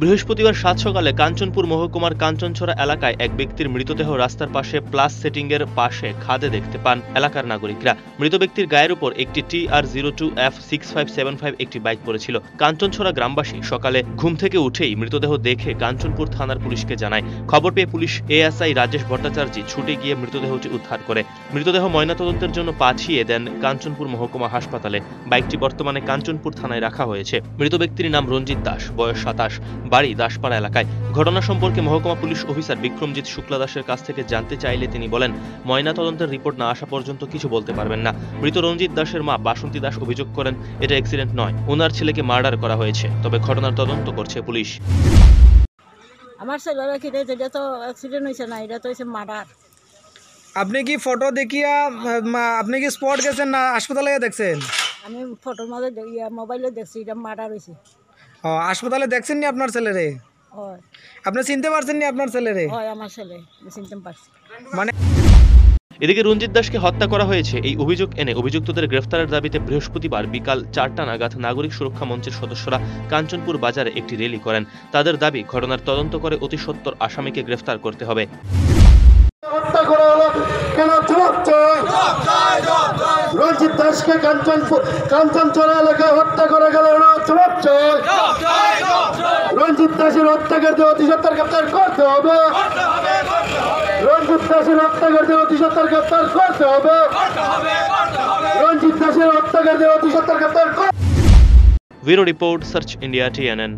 বৃহস্পতিবার সাত সকালে কাঞ্চনপুর মহকুমার কাঞ্চনছড়া এলাকায় এক ব্যক্তির মৃতদেহ রাস্তার পাশে প্লাস সেটিংয়ের পাশে খাদে দেখতে পান এলাকার নাগরিকরা। মৃত ব্যক্তির গায়ের উপর একটি T R zero two F six five seven five একটি বাইক পড়েছিল। কাঞ্চনছড়া গ্রামবাসী সকালে ঘুম থেকে উঠেই মৃতদেহ দেখে কাঞ্চনপুর থানার পুলিশকে জানায়। খবর পেয়ে পুলিশ এএসআই রাজেশ ভট্টাচার্য ছুটে গিয়ে মৃতদেহটি উদ্ধার করে। মৃতদেহ ময়নাতদন্তের জন্য পাঠিয়ে দেন কাঞ্চনপুর মহকুমা হাসপাতালে। বাইকটি বর্তমানে কাঞ্চনপুর থানায় রাখা হয়েছে। মৃত ব্যক্তির নাম রঞ্জিত দাস, বয়স সাতাশ। বাড়ি দাসপাড়া এলাকায়। ঘটনা সম্পর্কে মহকুমা পুলিশ অফিসার বিক্রমজিৎ শুক্লা দাসের কাছ থেকে জানতে চাইলে তিনি বলেন ময়না তদন্তের রিপোর্ট না আসা পর্যন্ত কিছু বলতে পারবেন না। মৃত রঞ্জিত দাসের মা বাসন্তী দাস অভিযোগ করেন এটা অ্যাক্সিডেন্ট নয় ওনার ছেলেকে মার্ডার করা হয়েছে তবে ঘটনার তদন্ত করছে পুলিশ। আমার ছেলেরা কি রে এটা তো অ্যাক্সিডেন্ট হয়েছে না এটা তো হয়েছে মার্ডার আপনি কি ফটো দেখিয়া আপনি কি স্পট গেছেন না হাসপাতালে দেখছেন? আমি ফটোর মাঝে মোবাইলে দেখছি এটা মার্ডার হয়েছে। ও হাসপাতালে দেখছেন নি আপনার ছেলেরে? হয়। আপনি চিনতে পারছেন নি আপনার ছেলেরে? হয় আমার ছেলে। চিনতে পারছি। মানে এদিকে রঞ্জিত দাসকে হত্যা করা হয়েছে। এই অভিযোগ এনে অভিযুক্তদের গ্রেফতারের দাবিতে বৃহস্পতিবার বিকাল চারটা নাগাদ নাগরিক সুরক্ষা মঞ্চের সদস্যরা কাঞ্চনপুর বাজারে একটি র্যালি করেন। তাদের দাবি ঘটনার তদন্ত করে অতি সত্বর আসামিকে গ্রেফতার করতে হবে। হত্যা করা হলো কেন? জবাব চাই রঞ্জিত দাসকে কাঞ্চন কাঞ্চনচড়া এলাকায় হত্যা করা গেল। জবাব চাই রঞ্জিত দাসের হত্যাকারদের অতি সত্তর গ্রেপ্তার করতে হবে। রঞ্জিত দাসের হত্যাকারদের অতি সত্তর গ্রেপ্তার করতে হবে। রঞ্জিত দাসের হত্যাকারদের অতি সত্তর গ্রেপ্তার করতে bureau report search India TNN